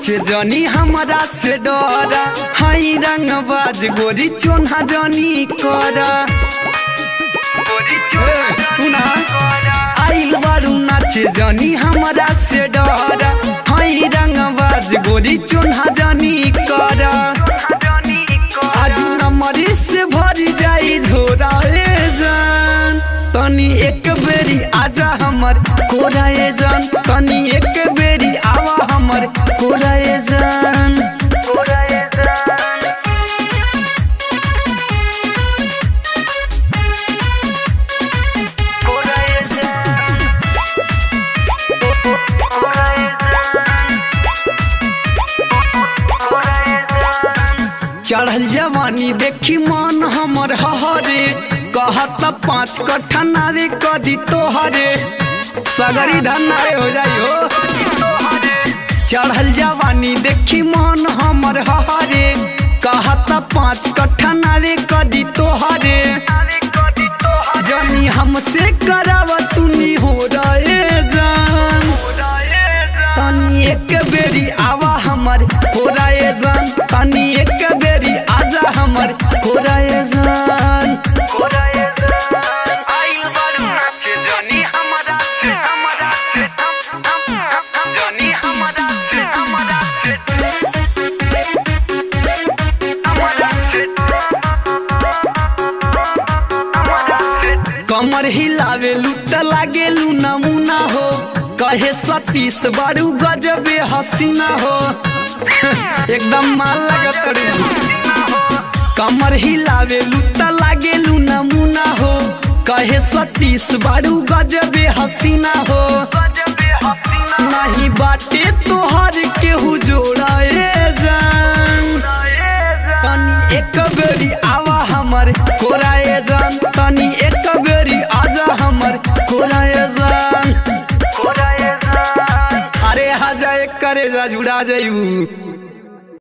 नाचे जनी हमरा से डरा। हाई रंग बाज गोरी चोन्हा जनी करा। सुना आइल बारू नाचे जनी हमरा से डरा। हाई रंग बाज गोरी चोन्हा जनी करा। से भरी जाई झोरा ए जान। तनी एक बेरी आजा हमर कोराए जान। तनी एक बेरी चढ़ल जवानी देखी मन हमर हहरे। कहत पाँच कट्ठा नावे कदी तोहरे। सगरी धन्नारे हो जाई हो। चढ़ल जवानी देखी मन हमर हहरे। कहत पाँच कट्ठा नावे कदी तोहरे। जनी हमसे कराव तुनी हो रहे जान। तनी एक बेरी आवा हमर कोराए जान। तनी एक बेरी आजा हमर कोराए जान। कमर हिलावे लुट लागेलू नमूना हो। कहे सतीश बारू गजबे हसीना हो। एकदम माल लगत कमर हिलावे लुट लागेलू नमूना हो। कहे सतीश बारू गजबे हसीना हो। नहीं बाटे करे जुड़ा जाइबू।